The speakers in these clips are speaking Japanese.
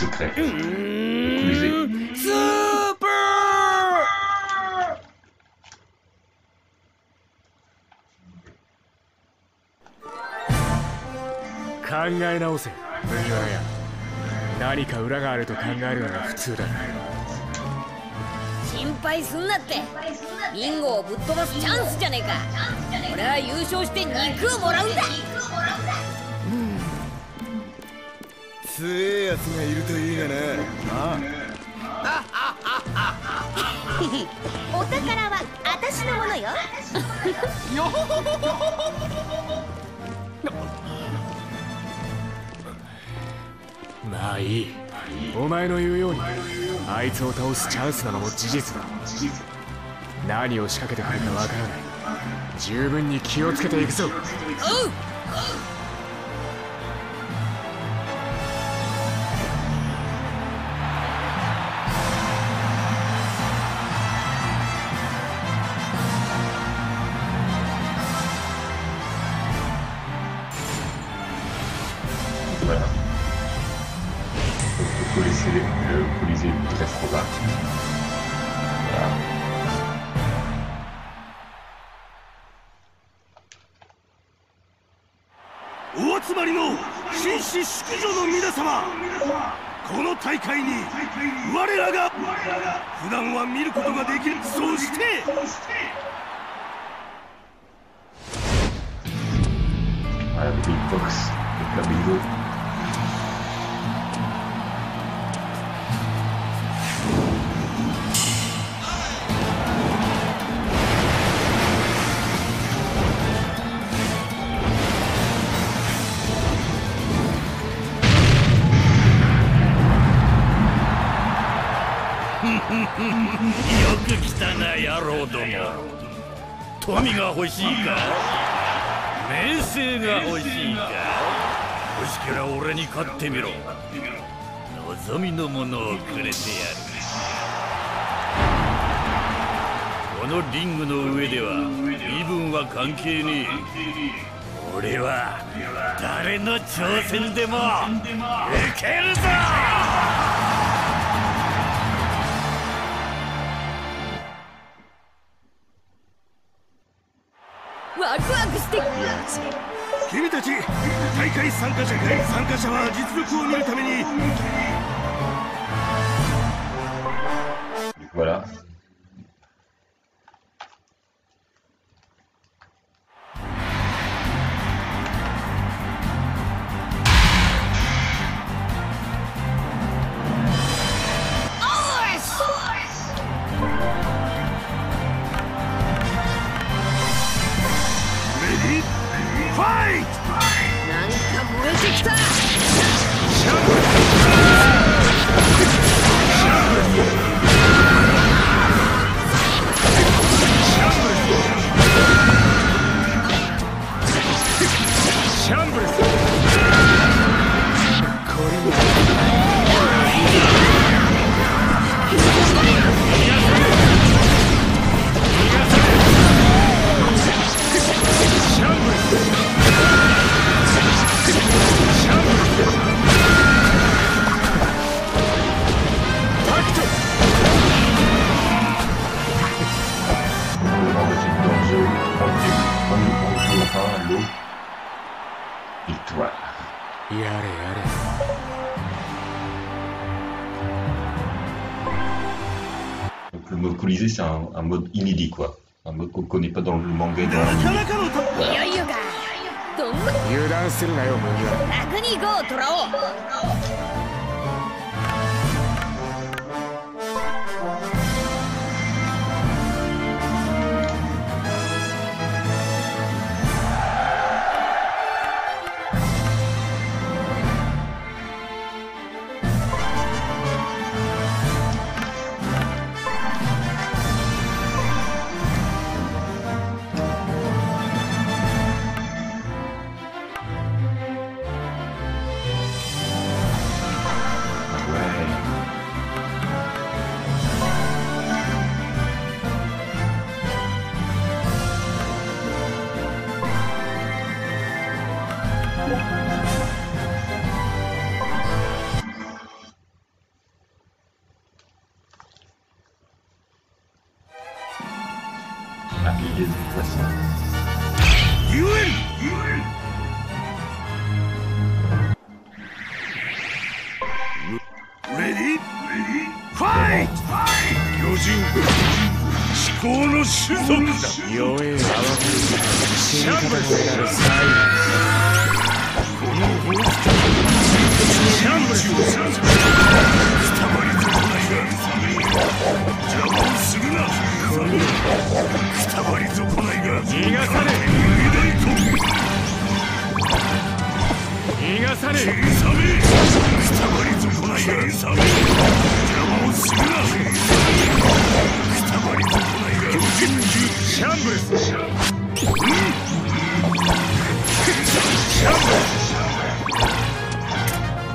secret. Colisée. スーパー考え直せ麦わら屋何か裏があると考えるのが普通だ心配すんなってリンゴをぶっ飛ばすチャンスじゃねえか俺は優勝して肉をもらうんだ強えやつがいるといいがなあ お宝は私のものよ。まあいい。お前の言うようにあいつを倒すチャンスなのも事実だ。何を仕掛けてくるかわからない。十分に気をつけていくぞ。おう紳士淑女の皆様この大会に我らが普段は見ることができる。そして Voilà, le Big Box, «ども富が欲しいか？名声が欲しいか？欲しけりゃ俺に勝ってみろ。望みのものをくれてやる。このリングの上では身分は関係ねえ。俺は誰の挑戦でも受けるぞ！ワクワクして君たち大会参加者かい参加者は実力を見るために Voilà. Thank you. Un, mode inédit, quoi. Un mode qu'on connaît pas dans le manga et dans なかファイト邪魔をするなくたばり損ないが逃がされ逃げないと逃がされ小さめくたばり損ないが小さめ邪魔をするなくたばり損ないがシャンブレスシャン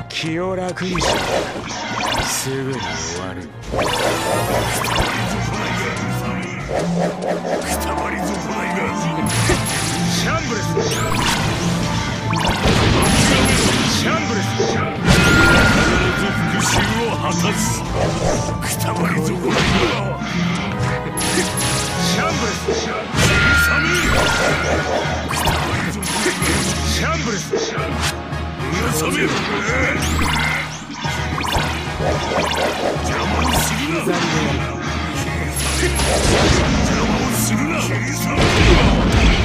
気を楽にしすぐに終わる。くたばり損ないがシャンブレスシャンブレス必ず復讐を果たすくたばり損ないがシャンブレス小さめくたばり損ないがシャンブレスさめろ邪魔をするな邪魔をするな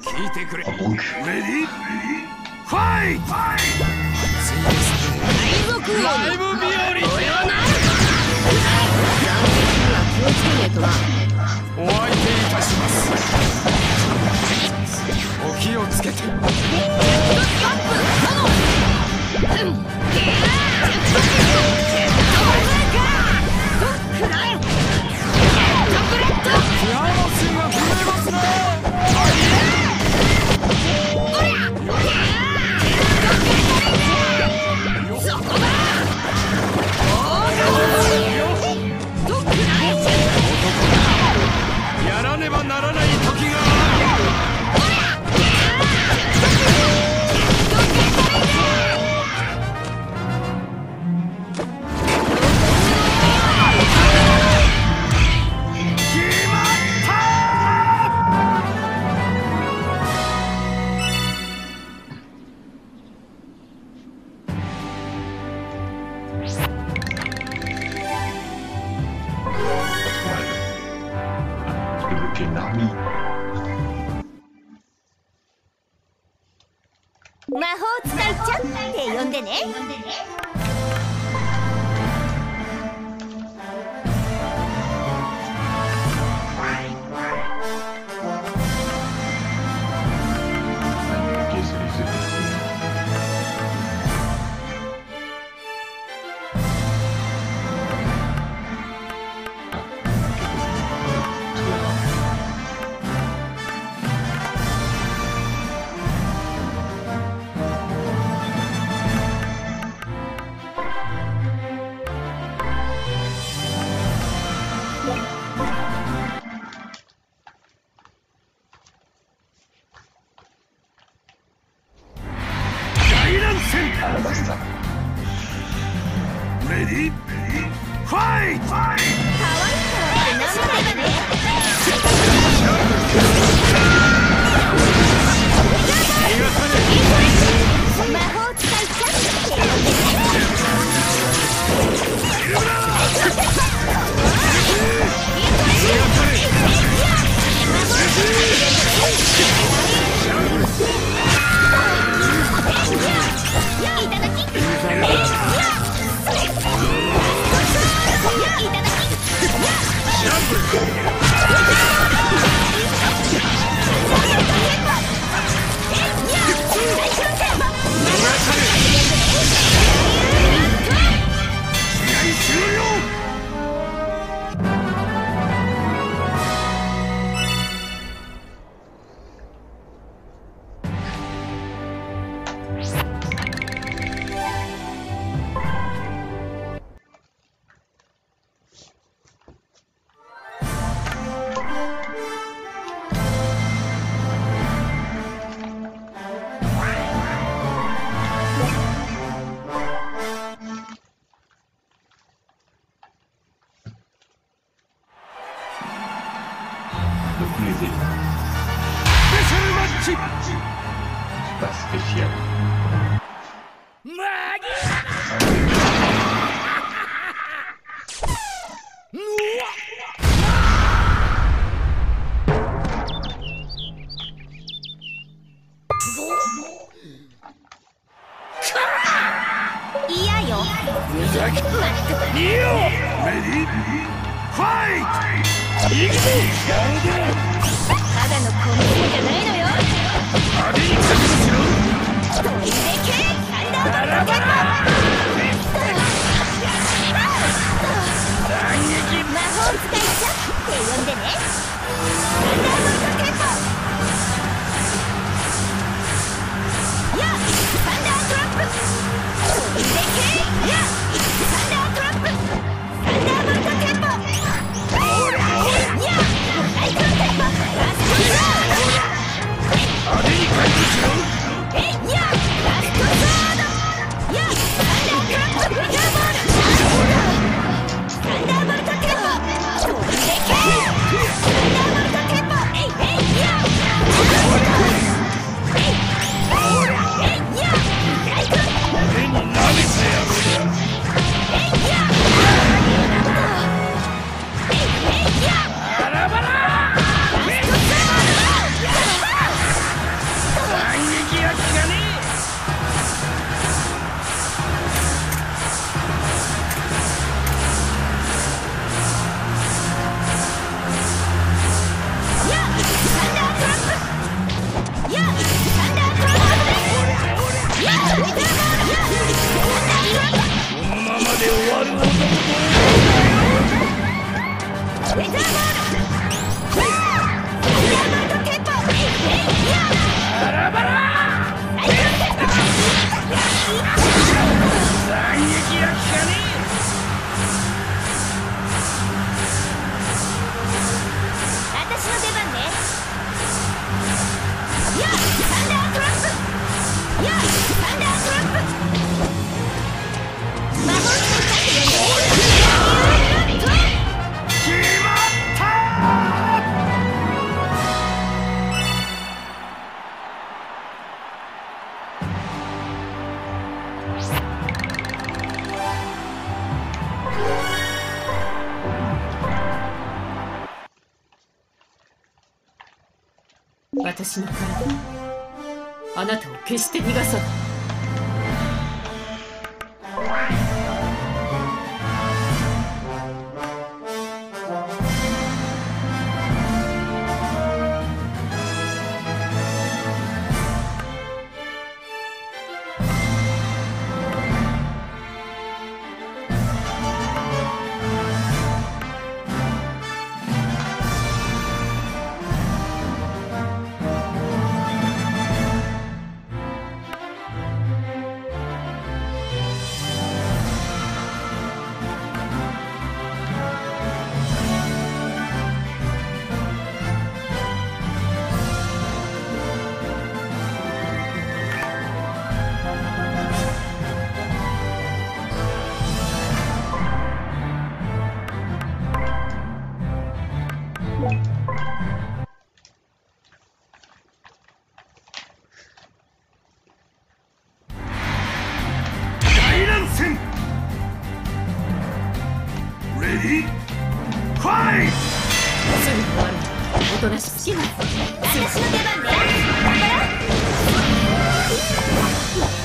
聞いてくれ。Ah, レディーファイトライブ日和気をつけねえとなお相手いたしますお気をつけてや Yeah. すぐ終わるおとなしく始末私の出番だ頑張ろう。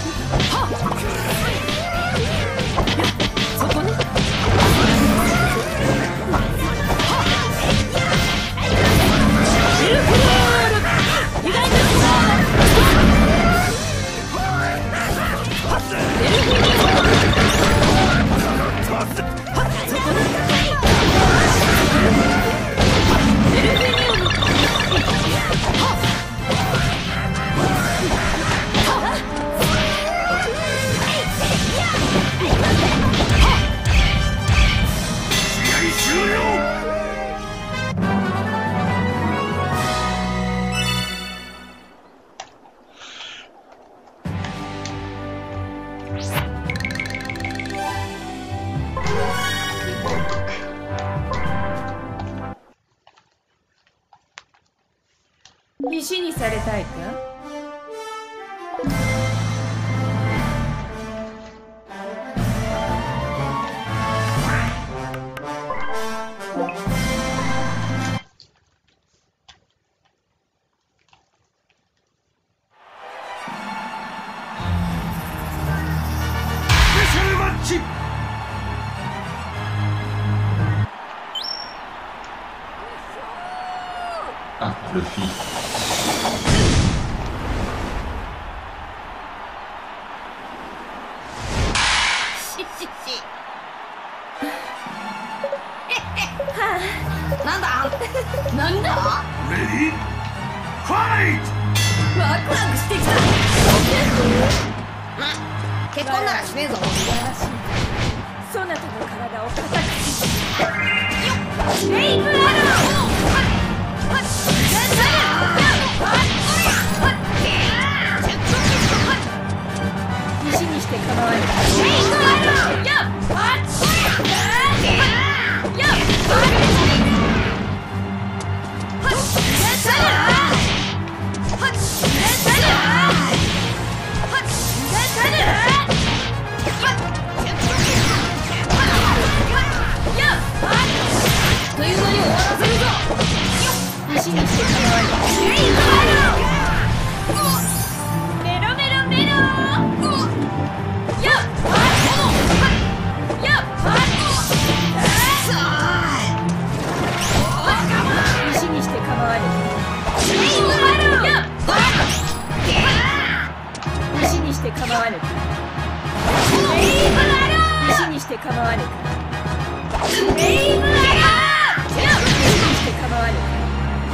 Ah, le fils.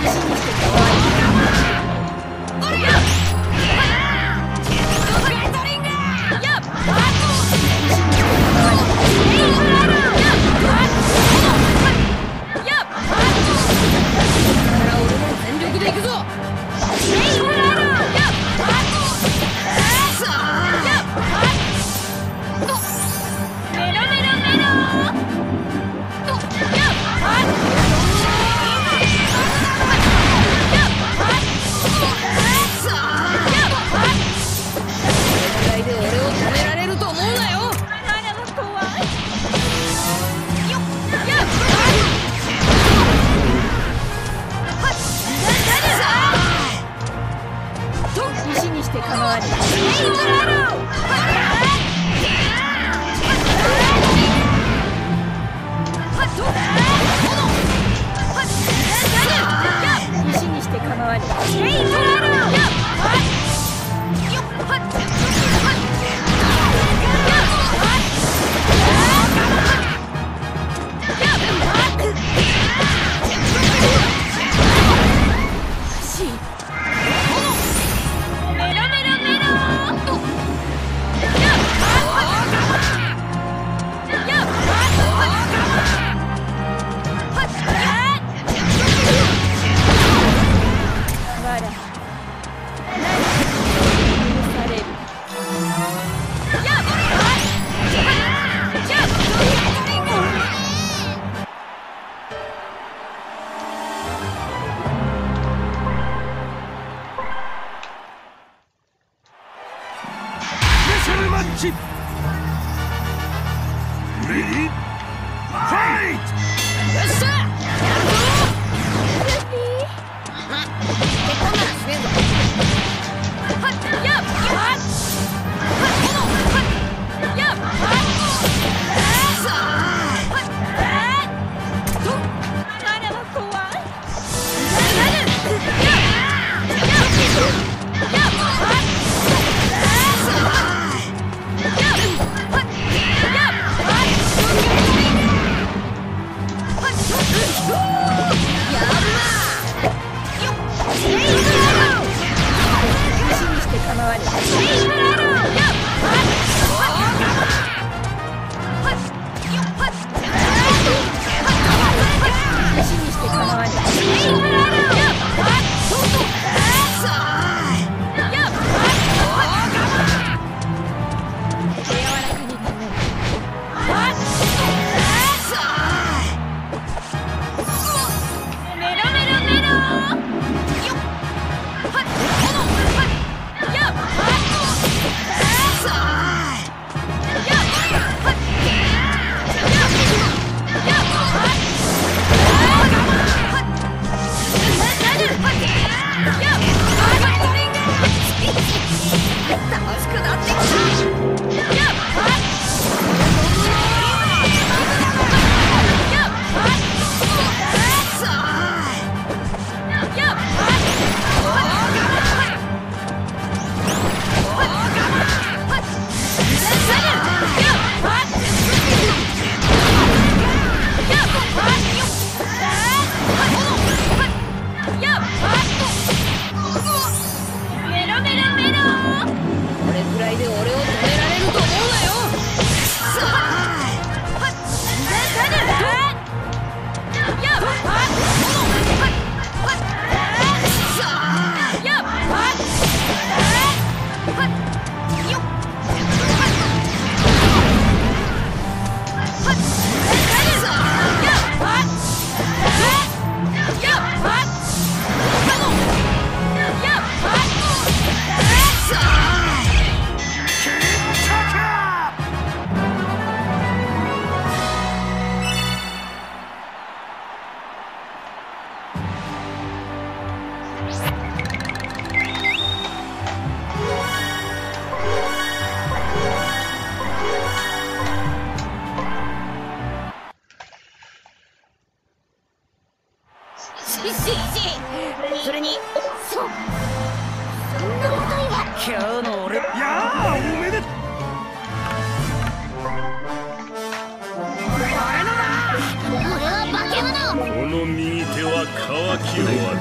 Thank you. 石にして構わぬ石にして構わぬ Q1.